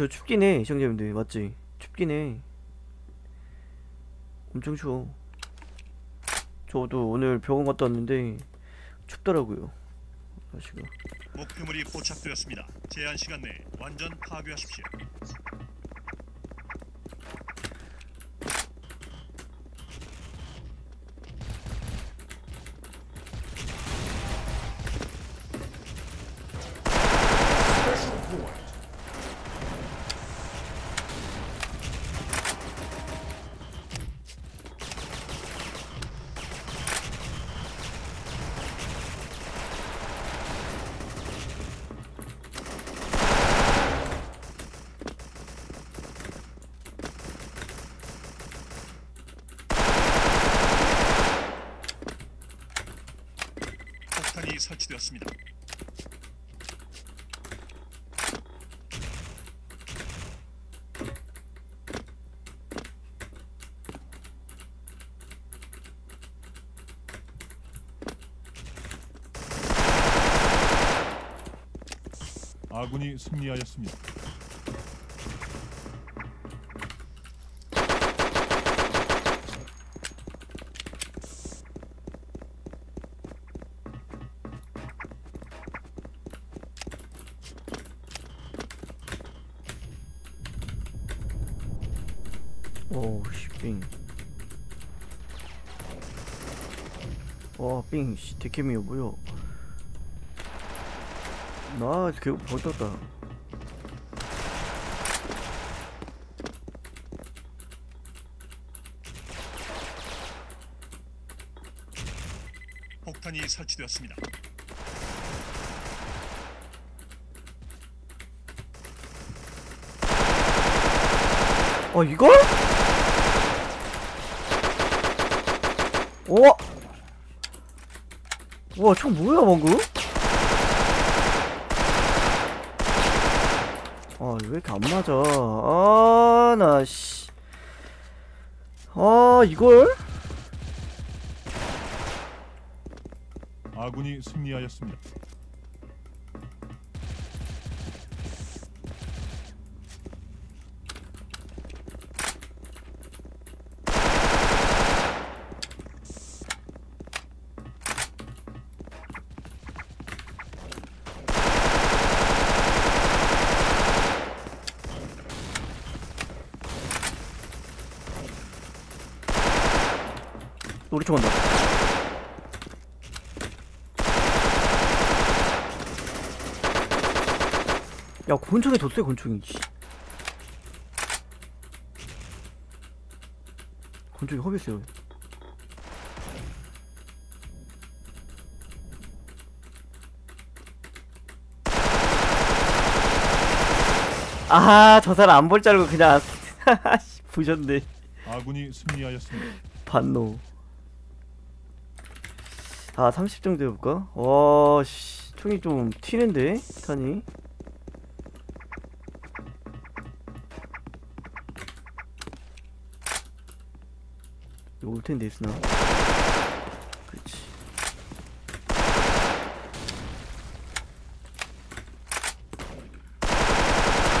저 춥긴 해 시청자님들 맞지? 춥긴 해 엄청 추워 저도 오늘 병원 갔다 왔는데 춥더라고요 목표물이 포착되었습니다. 제한 시간 내에 완전 파괴하십시오. 폭탄이 설치되었습니다. 아군이 승리하였습니다. 오우 빙 와빙 씨 데케미요 뭐야 나 개구 버텼다 폭탄이 설치되었습니다. 어 이걸? 우와 우와 총 뭐야 방금? 아왜 이렇게 안 맞아 아나씨 아 이걸? 아군이 승리하였습니다. 우리 총 온다. 야 권총이 더세 권총이. 씨. 권총이 허비 세요 아하 저 사람 안 볼 줄 알고 그냥 씨, 부셨네. 아군이 승리하였습니다. 반노 아, 30 정도 해볼까? 와, 씨, 총이 좀 튀는데, 탄이. 이거 올 텐데, 있으나. 그렇지.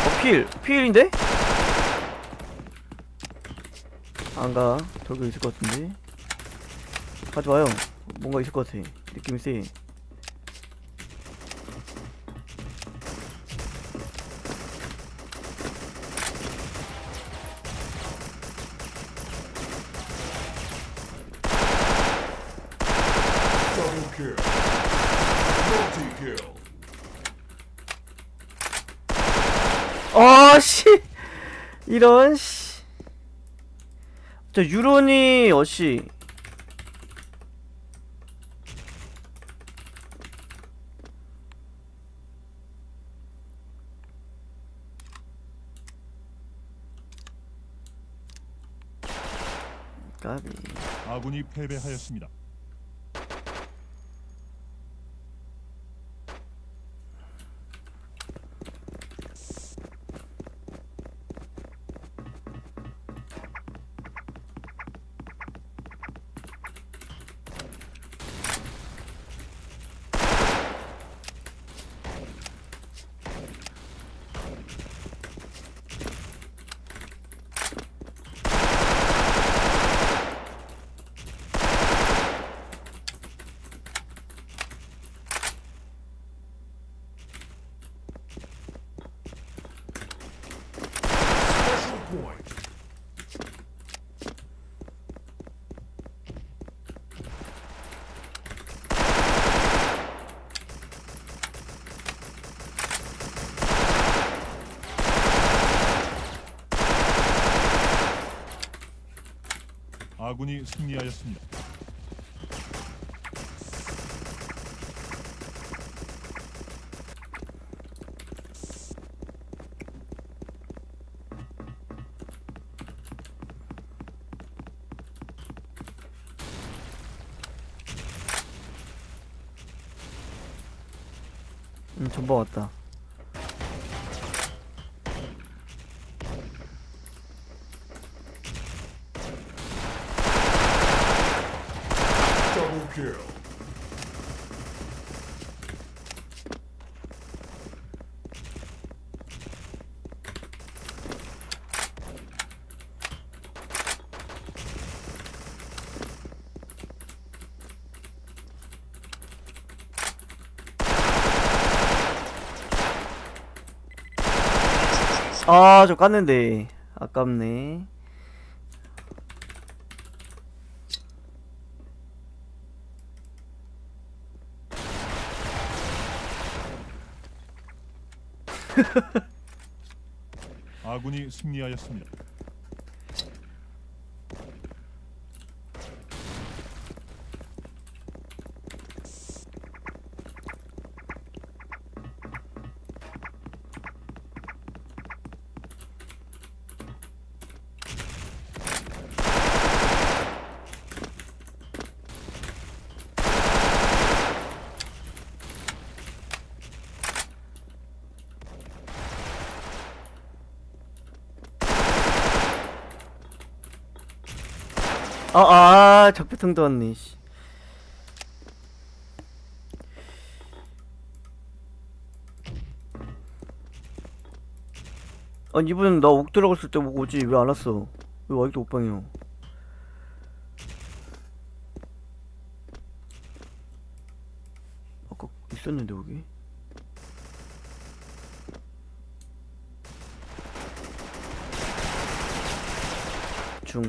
어, 필! 필인데? 안 가. 돌고 있을 것 같은데. 가지 마요. 뭔가 있을 것 같아. 느낌이 세. Double kill. Multi kill. 어, 씨. 이런, 씨. 저, 유론이, 어씨. 까비. 아군이 패배하였습니다. 아군이 승리하였습니다. 음 전방 왔다 kill. 아 저 깠는데 아깝네 아군이 승리하였습니다. 아 아 적배통도 왔네 씨. 아니 이번엔 나옥 들어갔을 때 보고 오지. 왜 안 왔어? 왜 아직도 옥방이야 아까 있었는데 여기? 중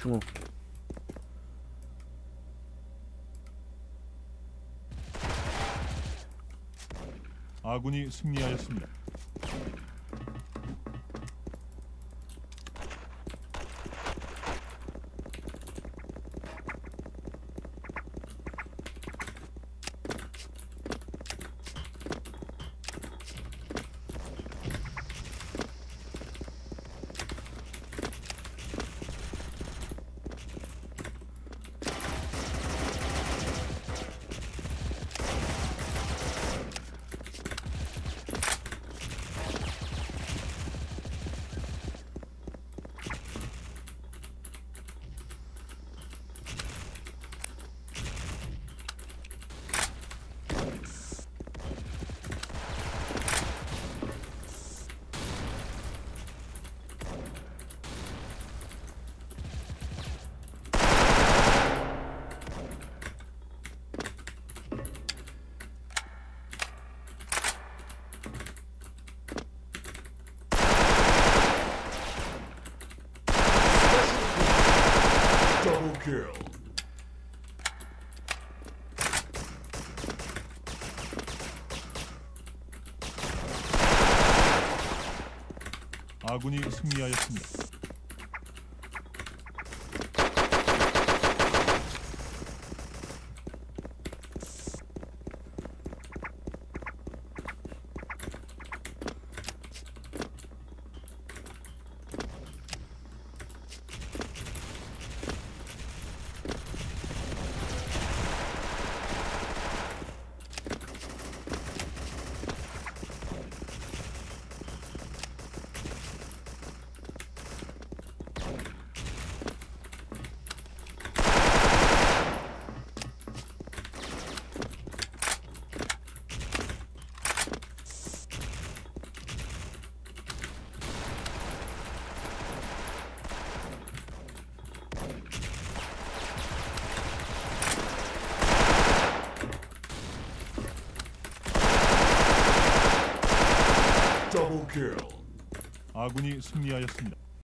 중옥 아군이 승리하였습니다. Kill. 아군이 승리하였습니다. Double kill. 아군이 승리하였습니다.